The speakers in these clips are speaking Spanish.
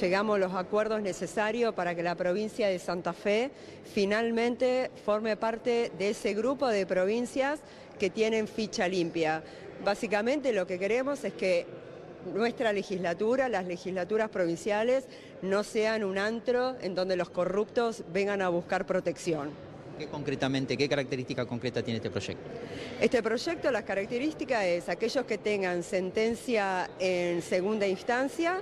Llegamos a los acuerdos necesarios para que la provincia de Santa Fe finalmente forme parte de ese grupo de provincias que tienen ficha limpia. Básicamente lo que queremos es que nuestra legislatura, las legislaturas provinciales, no sean un antro en donde los corruptos vengan a buscar protección. ¿Qué concretamente, qué característica concreta tiene este proyecto? Este proyecto, las características es aquellos que tengan sentencia en segunda instancia,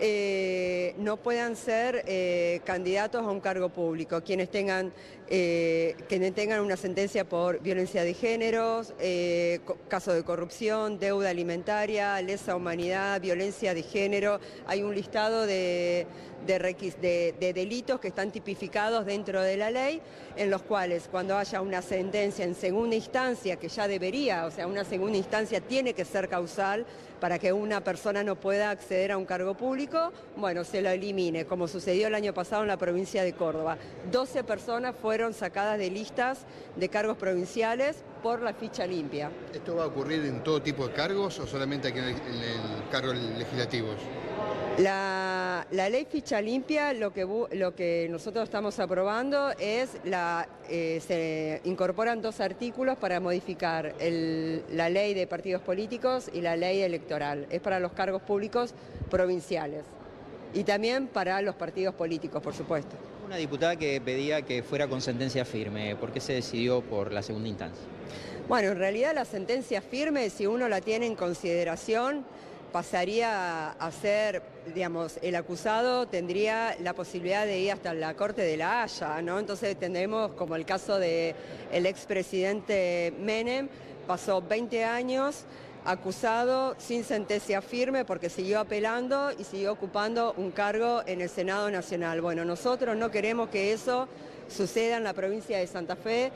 eh, no puedan ser eh, candidatos a un cargo público, quienes tengan, eh, quienes tengan una sentencia por violencia de género, eh, caso de corrupción, deuda alimentaria, lesa humanidad, violencia de género. Hay un listado de, de, de, de delitos que están tipificados dentro de la ley, en los cuales cuando haya una sentencia en segunda instancia, que ya debería, o sea, una segunda instancia tiene que ser causal para que una persona no pueda acceder a un cargo bueno, se lo elimine, como sucedió el año pasado en la provincia de Córdoba. 12 personas fueron sacadas de listas de cargos provinciales por la ficha limpia. ¿Esto va a ocurrir en todo tipo de cargos o solamente aquí en el, en el legislativos? La, la, ley ficha limpia, lo que, lo que nosotros estamos aprobando es, la, eh, se incorporan dos artículos para modificar el, la ley de partidos políticos y la ley electoral. Es para los cargos públicos provinciales y también para los partidos políticos, por supuesto. Una diputada que pedía que fuera con sentencia firme, ¿por qué se decidió por la segunda instancia? Bueno, en realidad la sentencia firme, si uno la tiene en consideración, pasaría a ser, digamos, el acusado tendría la posibilidad de ir hasta la Corte de la Haya, ¿no? Entonces tendremos como el caso del el expresidente Menem, pasó 20 años acusado sin sentencia firme porque siguió apelando y siguió ocupando un cargo en el Senado Nacional. Bueno, nosotros no queremos que eso suceda en la provincia de Santa Fe.